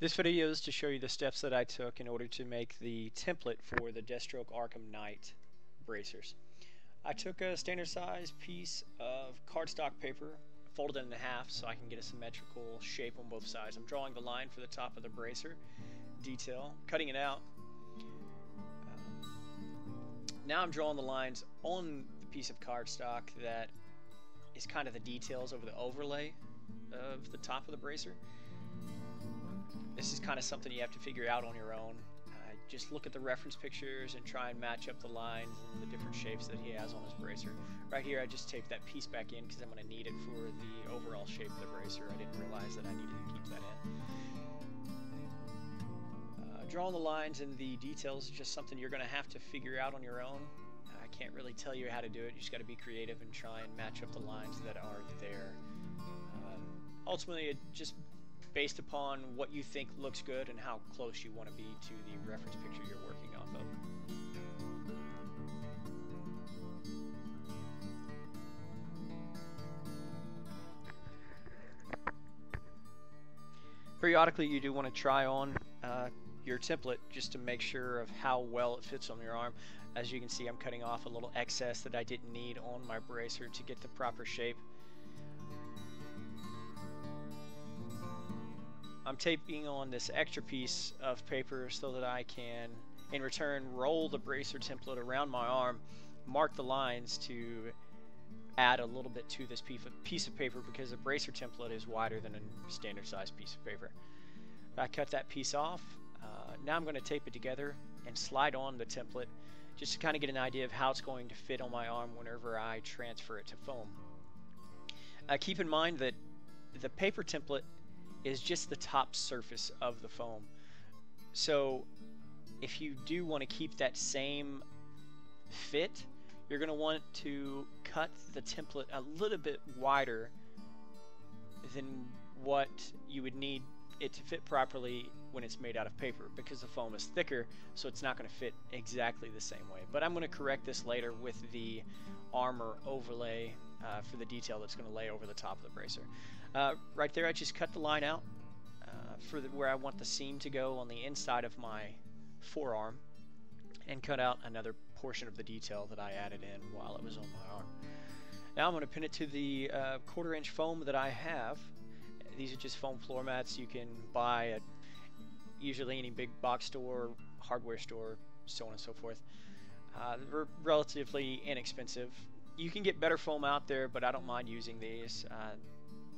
This video is to show you the steps that I took in order to make the template for the Deathstroke Arkham Knight bracers. I took a standard size piece of cardstock paper, folded it in half so I can get a symmetrical shape on both sides. I'm drawing the line for the top of the bracer detail, cutting it out. Um, now I'm drawing the lines on the piece of cardstock that is kind of the details over the overlay of the top of the bracer. This is kind of something you have to figure out on your own. Uh, just look at the reference pictures and try and match up the lines and the different shapes that he has on his bracer. Right here I just taped that piece back in because I'm going to need it for the overall shape of the bracer. I didn't realize that I needed to keep that in. Uh, drawing the lines and the details is just something you're going to have to figure out on your own. I can't really tell you how to do it. You just got to be creative and try and match up the lines that are there. Uh, ultimately, it just based upon what you think looks good and how close you want to be to the reference picture you're working off of. Periodically you do want to try on uh, your template just to make sure of how well it fits on your arm. As you can see I'm cutting off a little excess that I didn't need on my bracer to get the proper shape. I'm taping on this extra piece of paper so that I can, in return, roll the bracer template around my arm, mark the lines to add a little bit to this piece of paper because the bracer template is wider than a standard size piece of paper. I cut that piece off. Uh, now I'm going to tape it together and slide on the template just to kind of get an idea of how it's going to fit on my arm whenever I transfer it to foam. Uh, keep in mind that the paper template is just the top surface of the foam. So if you do want to keep that same fit, you're going to want to cut the template a little bit wider than what you would need it to fit properly when it's made out of paper because the foam is thicker so it's not going to fit exactly the same way but I'm going to correct this later with the armor overlay uh, for the detail that's going to lay over the top of the bracer uh, right there I just cut the line out uh, for the, where I want the seam to go on the inside of my forearm and cut out another portion of the detail that I added in while it was on my arm. Now I'm going to pin it to the uh, quarter inch foam that I have. These are just foam floor mats you can buy at usually any big box store, hardware store, so on and so forth. Uh, they're relatively inexpensive. You can get better foam out there, but I don't mind using these. Uh,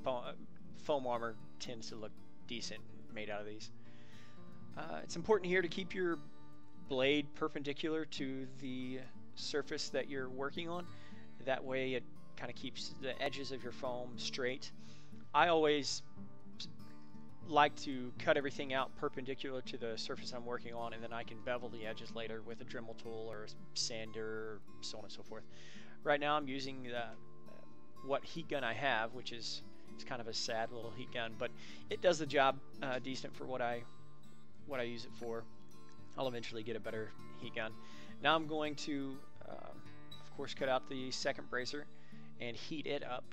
foam armor tends to look decent made out of these. Uh, it's important here to keep your blade perpendicular to the surface that you're working on. That way it kind of keeps the edges of your foam straight. I always like to cut everything out perpendicular to the surface I'm working on and then I can bevel the edges later with a Dremel tool or a sander so on and so forth. Right now I'm using the, uh, what heat gun I have which is it's kind of a sad little heat gun, but it does the job uh, decent for what I what I use it for. I'll eventually get a better heat gun. Now I'm going to, uh, of course, cut out the second bracer and heat it up,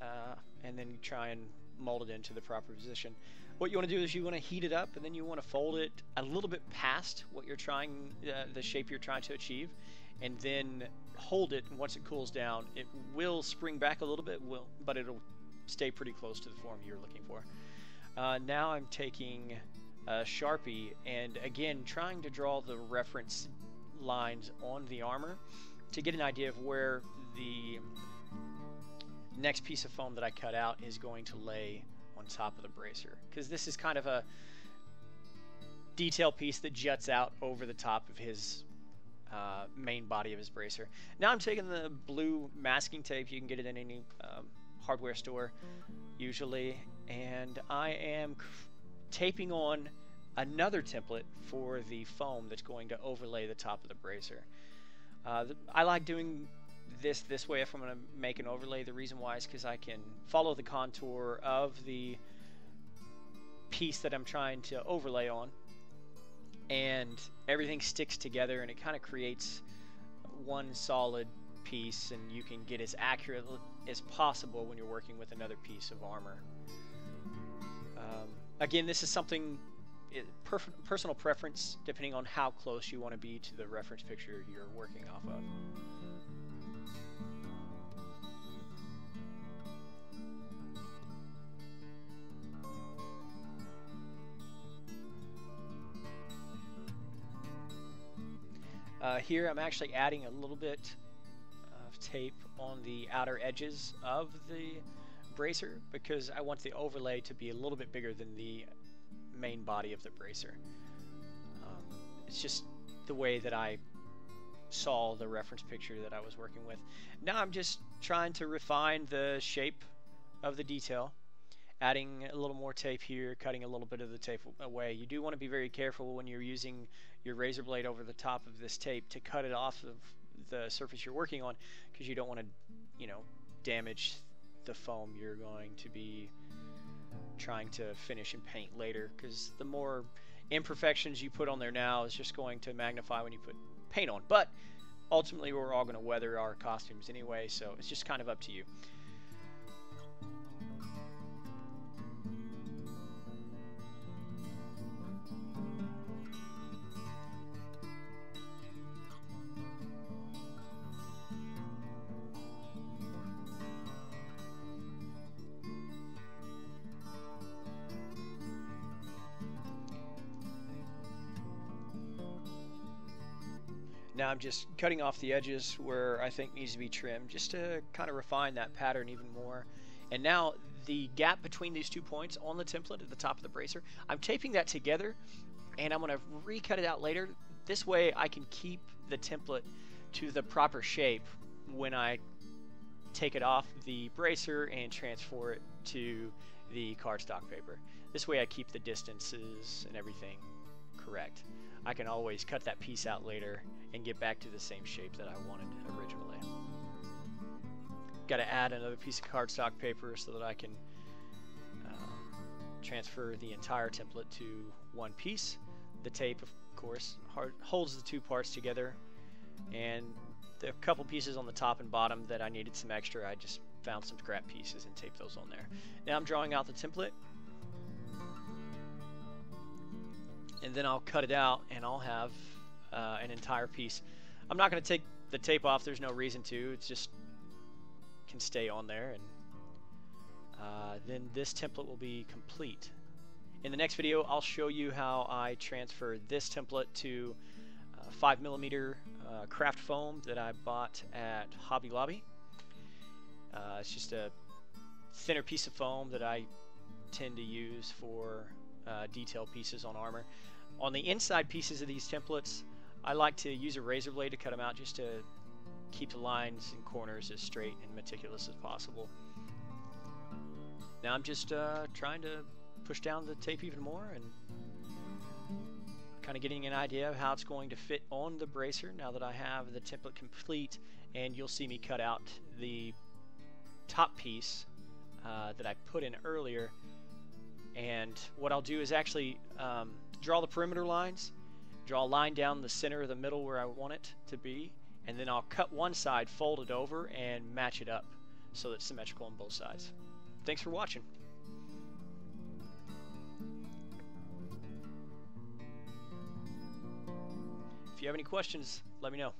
uh, and then try and mold it into the proper position. What you want to do is you want to heat it up, and then you want to fold it a little bit past what you're trying, uh, the shape you're trying to achieve, and then hold it. And once it cools down, it will spring back a little bit, will, but it'll stay pretty close to the form you're looking for. Uh, now I'm taking a Sharpie and again trying to draw the reference lines on the armor to get an idea of where the next piece of foam that I cut out is going to lay on top of the bracer because this is kind of a detail piece that juts out over the top of his uh, main body of his bracer. Now I'm taking the blue masking tape, you can get it in any um, hardware store usually and I am taping on another template for the foam that's going to overlay the top of the bracer. Uh, I like doing this this way if I'm going to make an overlay. The reason why is because I can follow the contour of the piece that I'm trying to overlay on and everything sticks together and it kind of creates one solid piece and you can get as accurate as possible when you're working with another piece of armor. Um, again, this is something per personal preference depending on how close you want to be to the reference picture you're working off of. Uh, here I'm actually adding a little bit of tape on the outer edges of the bracer because I want the overlay to be a little bit bigger than the main body of the bracer. Um, it's just the way that I saw the reference picture that I was working with. Now I'm just trying to refine the shape of the detail adding a little more tape here, cutting a little bit of the tape away. You do want to be very careful when you're using your razor blade over the top of this tape to cut it off of the surface you're working on because you don't want to, you know, damage the foam you're going to be trying to finish and paint later because the more imperfections you put on there now is just going to magnify when you put paint on. But ultimately we're all going to weather our costumes anyway, so it's just kind of up to you. Now I'm just cutting off the edges where I think needs to be trimmed just to kind of refine that pattern even more. And now the gap between these two points on the template at the top of the bracer, I'm taping that together and I'm going to recut it out later. This way I can keep the template to the proper shape when I take it off the bracer and transfer it to the cardstock paper. This way I keep the distances and everything correct. I can always cut that piece out later and get back to the same shape that I wanted originally. Got to add another piece of cardstock paper so that I can uh, transfer the entire template to one piece. The tape, of course, hard, holds the two parts together, and the couple pieces on the top and bottom that I needed some extra, I just found some scrap pieces and taped those on there. Now I'm drawing out the template, and then I'll cut it out, and I'll have uh, an entire piece. I'm not going to take the tape off. There's no reason to. It's just can stay on there, and uh, then this template will be complete. In the next video, I'll show you how I transfer this template to uh, 5 millimeter uh, craft foam that I bought at Hobby Lobby. Uh, it's just a thinner piece of foam that I tend to use for uh, detail pieces on armor. On the inside pieces of these templates, I like to use a razor blade to cut them out just to keep the lines and corners as straight and meticulous as possible. Now I'm just uh, trying to push down the tape even more and kind of getting an idea of how it's going to fit on the bracer now that I have the template complete and you'll see me cut out the top piece uh, that I put in earlier and what I'll do is actually um, draw the perimeter lines draw a line down the center of the middle where I want it to be, and then I'll cut one side, fold it over, and match it up so that it's symmetrical on both sides. Thanks for watching. If you have any questions, let me know.